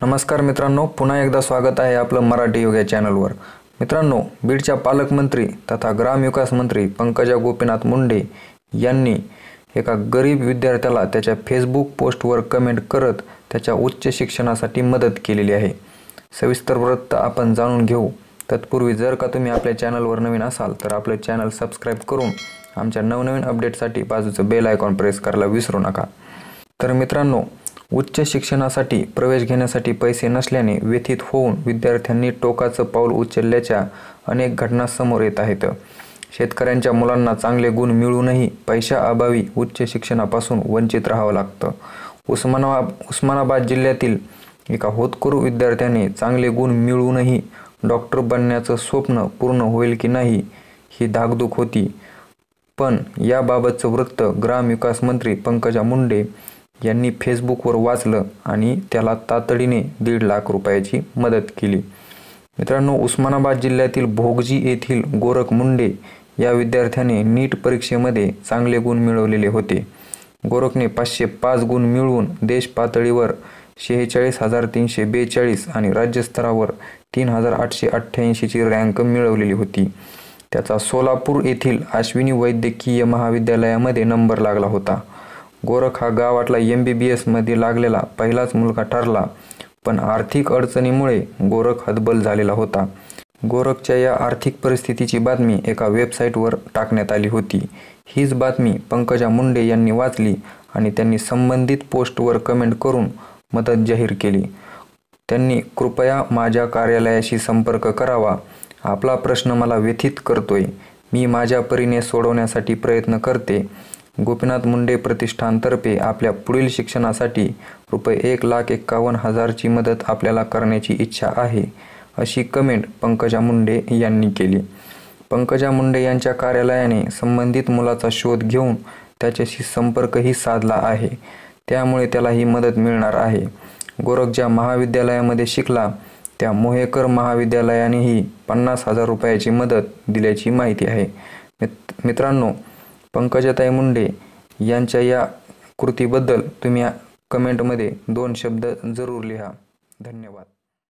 नमस्कार मित्रांनो पुन्हा एकदा स्वागत आहे आपलं मराठी योग या चॅनलवर. मित्रांनो बीडच्या पालकमंत्री तथा ग्रामविकास मंत्री पंकजा गोपीनाथ मुंडे यांनी एका गरीब विद्यार्थ्याला त्याच्या फेसबुक पोस्टवर कमेंट करत त्याच्या उच्च शिक्षणासाठी मदत केलेली आहे. सविस्तर वृत्त आपण जाणून घेऊ. तत्पूर्वी जर का तुम्ही आपल्या चॅनलवर नवीन असाल तर आपलं चॅनल सबस्क्राईब करून आमच्या नवनवीन अपडेटसाठी बाजूचं बेल आयकॉन प्रेस करायला विसरू नका. तर मित्रांनो उच्च शिक्षणासाठी प्रवेश घेण्यासाठी पैसे नसल्याने व्यथित होऊन विद्यार्थ्यांनी टोकाचं पाऊल उचलल्याच्या अनेक घटना समोर येत आहेत. शेतकऱ्यांच्या मुलांना चांगले गुण मिळूनही पैशाअभावी उच्च शिक्षणापासून वंचित राहावं लागतं. उस्मानाबाद उस्मानाबाद जिल्ह्यातील एका होतकरू विद्यार्थ्याने चांगले गुण मिळूनही डॉक्टर बनण्याचं स्वप्न पूर्ण होईल की नाही ही धाकधूक होती. पण याबाबतचं वृत्त ग्रामविकास मंत्री पंकजा मुंडे यांनी फेसबुकवर वाचलं आणि त्याला तातडीने दीड लाख रुपयाची मदत केली. मित्रांनो उस्मानाबाद जिल्ह्यातील भोगजी येथील गोरख मुंडे या विद्यार्थ्याने नीट परीक्षेमध्ये चांगले गुण मिळवलेले होते. गोरखने पाचशे पाच गुण मिळवून देश पातळीवर शेहेचाळीस हजार तीनशे बेचाळीस आणि राज्यस्तरावर तीन हजार आठशे अठ्ठ्याऐंशीची रँक मिळवलेली होती. त्याचा सोलापूर येथील अश्विनी वैद्यकीय महाविद्यालयामध्ये नंबर लागला होता. गोरख हा गावातला एम बी बी एसमध्ये लागलेला पहिलाच मुलगा ठरला पण आर्थिक अडचणीमुळे गोरख हतबल झालेला होता. गोरखच्या या आर्थिक परिस्थितीची बातमी एका वेबसाईटवर टाकण्यात आली होती. हीच बातमी पंकजा मुंडे यांनी वाचली आणि त्यांनी संबंधित पोस्टवर कमेंट करून मदत जाहीर केली. त्यांनी कृपया माझ्या कार्यालयाशी संपर्क करावा. आपला प्रश्न मला व्यथित करतोय. मी माझ्या परीने सोडवण्यासाठी प्रयत्न करते. गोपीनाथ मुंडे प्रतिष्ठानतर्फे आपल्या पुढील शिक्षणासाठी रुपये एक लाख एक्कावन्न हजारची मदत आपल्याला करण्याची इच्छा आहे अशी कमेंट पंकजा मुंडे यांनी केली. पंकजा मुंडे यांच्या कार्यालयाने संबंधित मुलाचा शोध घेऊन त्याच्याशी संपर्कही साधला आहे. त्यामुळे त्याला ही मदत मिळणार आहे. गोरख ज्या महाविद्यालयामध्ये शिकला त्या मोहेकर महाविद्यालयानेही पन्नास हजार रुपयाची मदत दिल्याची माहिती आहे. मित मित्रांनो पंकजाताई मुंडे यांच्या या कृतीबद्दल तुम्ही कमेंटमध्ये दोन शब्द जरूर लिहा. धन्यवाद.